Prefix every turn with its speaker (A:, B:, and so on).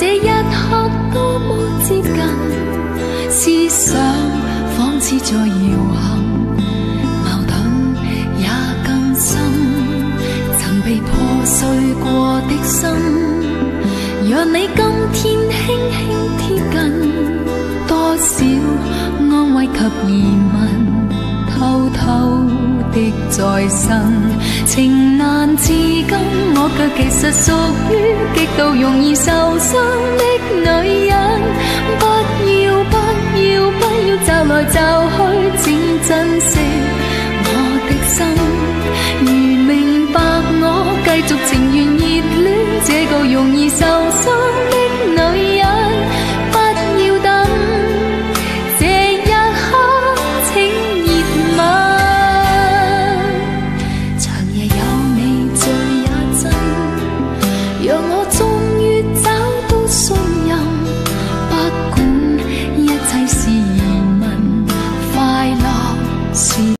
A: 这一刻多么接近，思想仿似在摇撼，矛盾也更深。曾被破碎过的心，若你今天轻轻贴近，多少安慰及疑问，偷偷的再生，但至今，我却其实属于极度容易受伤的女人。不要不要不要骤来骤去，请珍惜我的心。如明白我，继续情愿热恋这个容易受。see